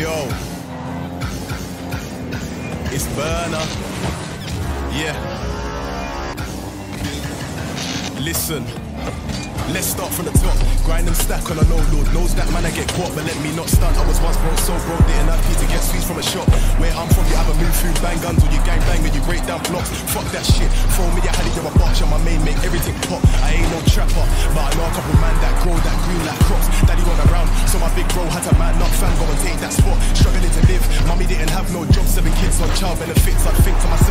Yo, it's Burner. Yeah. Listen. Let's start from the top. Grind them stack on a low load. Knows that man I get caught, but let me not stunt. I was once broke, so broke, didn't have to get sweets from a shop. Where I'm from, you have a move food, bang guns, or you gang bang, and you break down blocks. Fuck that shit. Throw me a haddy, you're a box, my main, make everything pop. Fam, go and take that spot. Struggling to live, mommy didn't have no job, seven kids on child benefits. I think to myself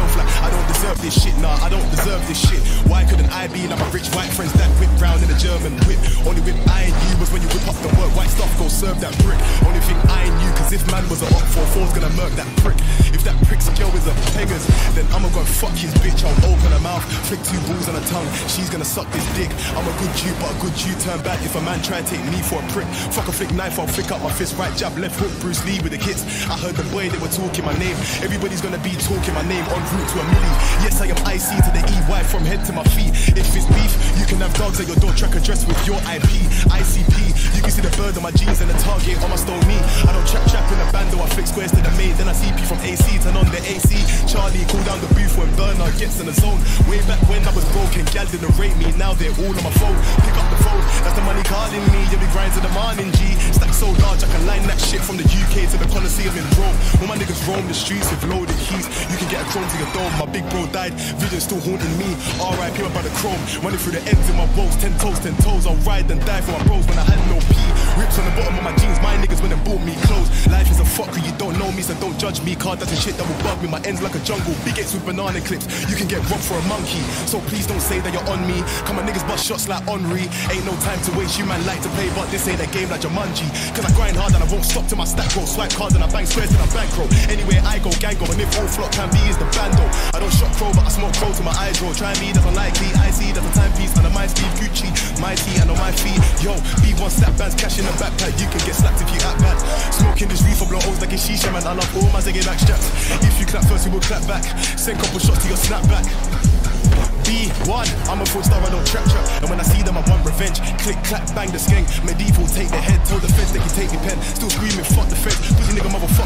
deserve this shit, nah, I don't deserve this shit. Why couldn't I be like my rich white friends that whip round in a German whip? Only whip I and you was when you whip up the work, white stuff, go serve that brick. Only thing I knew, cause if man was a up for four's gonna murk that prick. If that prick's girl is a pegers, then I'ma go fuck his bitch. I'll open her mouth, flick two balls on her tongue. She's gonna suck this dick. I'm a good Jew, but a good Jew turn bad if a man try to take me for a prick. Fuck a flick knife, I'll flick up my fist, right jab, left hook, Bruce Lee with the kids. I heard the boy, they were talking my name. Everybody's gonna be talking my name en route to a milli. Yes, I am IC to the EY from head to my feet. If it's beef, you can have dogs at your door, track address with your IP. ICP, you can see the bird on my jeans and the target on my stone me. I don't trap trap in a bando, I flick squares to the main, then I see CP from AC, turn on the AC. Charlie, cool down the booth when Bernard gets in the zone. Way back when I was broken, gal didn't rate me, now they're all on my phone. Pick up the that's the money calling me. Yeah, we grind to the morning, G. Stack so large, I can line that shit from the UK to the Colosseum in Rome. All my niggas roam the streets with loaded keys. You can get a chrome to your dome. My big bro died, vision still haunting me. RIP my brother Chrome, running through the ends in my woes. Ten toes, ten toes, I'll ride and die for my bros when I had no P. Rips on the bottom of my jeans, my niggas when they bought me clothes. Life is a fucker, you don't know me, so don't judge me. Card that's a shit that will bug me. My ends like a jungle, big gates with banana clips. You can get robbed for a monkey, so please don't say that you're on me. Come on, niggas bust shots like Henri. Ain't no time to waste, you man like to play, but this ain't a game like Jumanji. Cause I grind hard and I won't stop till my stack grow. Swipe cards and I bang squares till I bankroll. Anywhere I go, gang go, and if all flop can be is the bando. I don't shot crow, but I smoke crow to my eyes roll. Try me, that's unlikely. I see that's a timepiece, and I might Steve Gucci. My tea and on my feet. Yo, B1 slap bands, cash in the backpack. You can get slapped if you act bad. Smoking this reefer blow O's like a shisha, man. I love all my ziggy back straps. If you clap first, we will clap back. Send couple shots to your snapback. B1, I'm a full star, I don't trap trap. And when I see them, I want revenge. Click, clap, bang the skank. Medieval, take the head. Tell the feds they can take the pen. Still screaming, fuck the feds.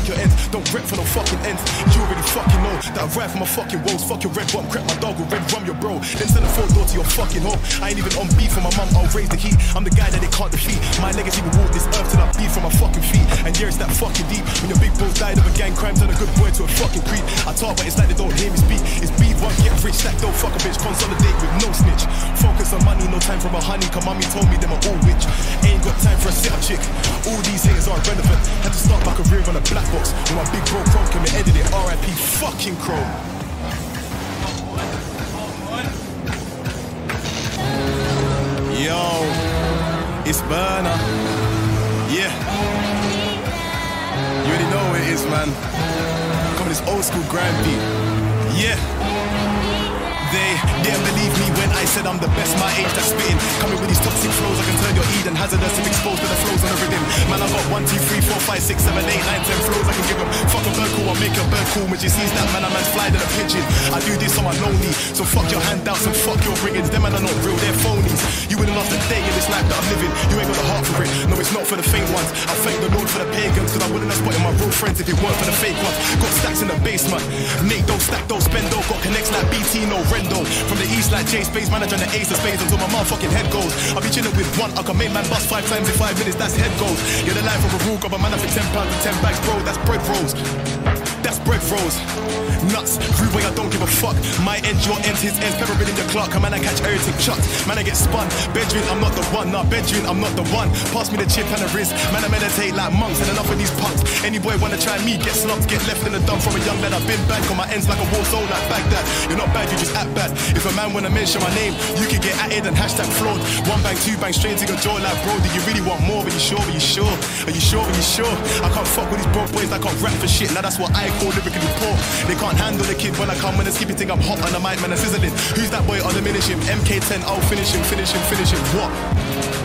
Fuck your ends. Don't rep for no fucking ends. You already fucking know that I ride for my fucking woes. Fuck your red bum, crap my dog with red rum your bro. Then send a phone door to your fucking home. I ain't even on beat for my mum, I'll raise the heat. I'm the guy that they can't defeat. My legacy will walk this earth till I beat from my fucking feet. And yeah, it's that fucking deep. When your big bros died of a gang crime, turn a good boy to a fucking creep. I talk, but it's like they don't hear me speak. It's B1, get rich, stack, don't fuck a bitch. Consolidate with no snitch. Focus on money, no time for my honey. Cause mommy told me them are all rich. Ain't got time for a sit up chick. All these haters are irrelevant. Had to start my career on a black box. When my big bro Crow came and edited it. RIP fucking Crow. Yo, it's Burner. Yeah. You already know what it is, man. Coming this old school grind beat. Yeah. They didn't believe me when I said I'm the best, my age that's spitting. Coming with these toxic flows, I can turn your Eden hazardous if exposed to the flows on the rhythm. Man, I got one, two, three, four, five, six, seven, eight, nine, ten flows I can give them. Fuck a bird cool, I'll make a bird cool. When she sees that man, a man's fly than a pigeon. I do this on my lonely, so fuck your handouts and fuck your bringings. Them man are not real, they're phonies. You wouldn't last a day in this life that I'm living. You ain't got the heart for it. No, it's not for the faint ones. I thank the Lord for the pagans, cause I wouldn't have spotted my real friends if it weren't for the fake ones. Got stacks in the basement. Nate don't stack, don't spend, don't got connects like BT, no rendo. From the east like J Space, manager the ace of spades until my motherfucking head goes. I'll be chilling with one, I can make man bust five times in five minutes, that's head goes. You're the life of a rule, got a man up for 10 pounds and 10 bags, bro, that's bread rolls. That's bread rolls. Nuts, rude way, I don't give a fuck. My end, your end, his end, pepper in the clock. Man, I catch everything chucked. Man, I get spun. Bedroom, I'm not the one. Nah, bedroom, I'm not the one. Pass me the chip and the wrist. Man, I meditate like monks and enough of these punks. Any boy wanna try me, get slumped, get left in the dump from a young lad. I've been back on my ends like a war zone like Baghdad. You're not bad, you just act bad. If a man wanna mention my name, you can get at it and hashtag flawed. One bang, two bang, straight to your jaw like bro. Do you really want more? Are you sure? Are you sure? Are you sure? Are you sure? I can't fuck with these broke boys I can't rap for shit. Now that's what I call lyrically poor. They can't handle the kid when I come when it's skipping thing. I'm hot on the mic, man, I'm sizzling. Who's that boy? I'll diminish him. MK10, I'll finish him, finish him, finish him. What?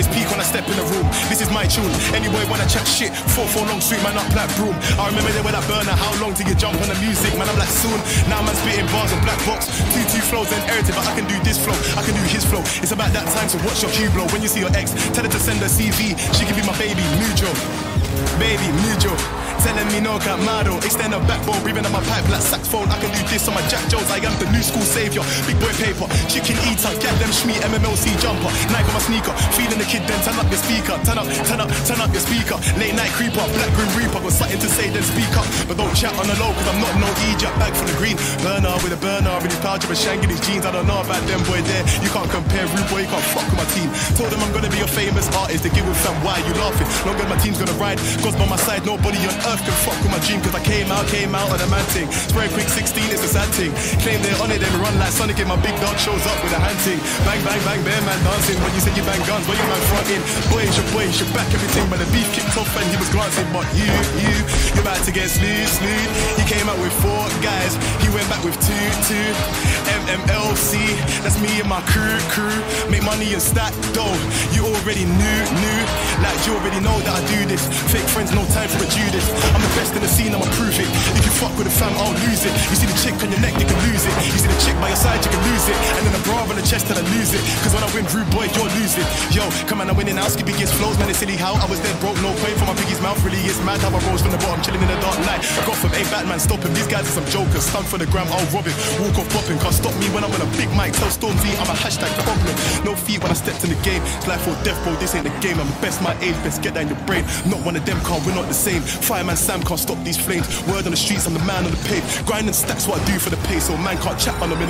It's peak when I step in the room. This is my tune. Anyway, when I chat shit, four four long street, man up like broom. I remember they when I burner. How long till you jump on the music, man? I'm like soon. Now man spitting bars on black box. Two two flows and heritage, but I can do this flow. I can do his flow. It's about that time, so watch your cue blow. When you see your ex, tell her to send her CV. She can be my baby, Mujo. Baby, Mujo. Telling me no Camaro, extend a backbone, breathing on my pipe like saxophone. I can do this on my Jack Jones, I am the new school savior. Big boy paper, chicken eater, get them schmee, MMLC jumper. Nike on my sneaker, feeding the kid, then turn up your speaker. Turn up, turn up, turn up your speaker. Late night creeper, black green reaper, got something to say, then speak up. But don't chat on the low, cause I'm not no Egypt. Back from the green, burner with a burner, really proud of a shank in his jeans. I don't know about them boy there, you can't compare, rude boy, you can't fuck with my team. Told them I'm gonna be a famous artist, they give with fam, why you laughing? Long as my team's gonna ride, cause by my side, nobody on earth can fuck with my dream cause I came out, came out on a man thing. Spray quick 16 is a sad thing. Claim they're on it, then run like Sonic in my big dog shows up with a hand thing. Bang, bang, bang, bear man dancing. When you say you bang guns, when you man fronting. Boy, it's your boy, it's your back everything. But the beef kicked off and he was glancing. But you, you, you're about to get slewed, slewed. Came out with four guys, he went back with two, two. MMLC, that's me and my crew, crew. Make money and stack dough. You already knew, knew. Like you already know that I do this. Fake friends, no time for a Judas. I'm the best in the scene, I'ma prove it. If you fuck with a fam, I'll lose it. You see the chick on your neck, you can lose it. You see the chick by your side, you can lose it. And then a bra on the chest, till I lose it. Cause when I win, rude boy, you're losing. Yo, come on, I'm winning now. Skippy gets flows, man, it's silly how I was dead broke. No pain for my piggy's mouth, really, it's mad how I rose from the bottom, chilling in the dark night. Got from a Batman, stop him. These guys are some jokers. Stunt for the gram, I'll rob it. Walk off popping, can't stop me when I'm on a big mic. Tell Stormzy I'm a hashtag problem. No feet when I stepped in the game. Life or death, bro. This ain't the game. I'm the best, my age, best get that in your brain. Not one of them, can't, we're not the same. Fireman Sam can't stop these flames. Word on the streets, I'm the man on the pave. Grinding stacks, what I do for the pay, so man can't chat on them in a